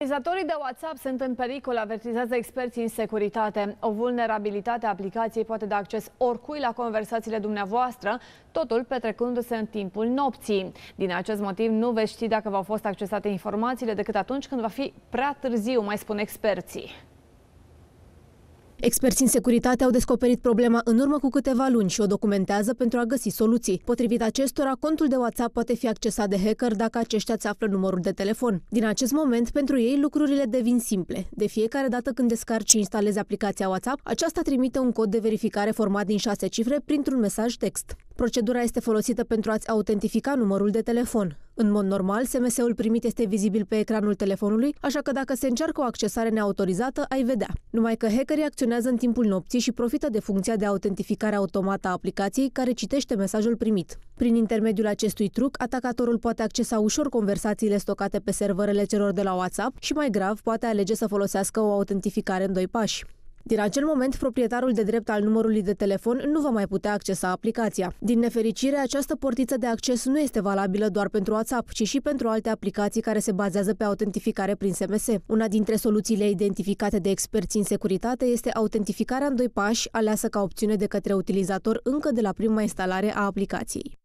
Utilizatorii de WhatsApp sunt în pericol, avertizează experții în securitate. O vulnerabilitate a aplicației poate da acces oricui la conversațiile dumneavoastră, totul petrecându-se în timpul nopții. Din acest motiv nu veți ști dacă v-au fost accesate informațiile decât atunci când va fi prea târziu, mai spun experții. Experții în securitate au descoperit problema în urmă cu câteva luni și o documentează pentru a găsi soluții. Potrivit acestora, contul de WhatsApp poate fi accesat de hacker dacă aceștia îți află numărul de telefon. Din acest moment, pentru ei, lucrurile devin simple. De fiecare dată când descarci și instalezi aplicația WhatsApp, aceasta trimite un cod de verificare format din șase cifre printr-un mesaj text. Procedura este folosită pentru a-ți autentifica numărul de telefon. În mod normal, SMS-ul primit este vizibil pe ecranul telefonului, așa că dacă se încearcă o accesare neautorizată, ai vedea. Numai că hackerii acționează în timpul nopții și profită de funcția de autentificare automată a aplicației care citește mesajul primit. Prin intermediul acestui truc, atacatorul poate accesa ușor conversațiile stocate pe serverele celor de la WhatsApp și, mai grav, poate alege să folosească o autentificare în doi pași. Din acel moment, proprietarul de drept al numărului de telefon nu va mai putea accesa aplicația. Din nefericire, această portiță de acces nu este valabilă doar pentru WhatsApp, ci și pentru alte aplicații care se bazează pe autentificare prin SMS. Una dintre soluțiile identificate de experți în securitate este autentificarea în doi pași, aleasă ca opțiune de către utilizator încă de la prima instalare a aplicației.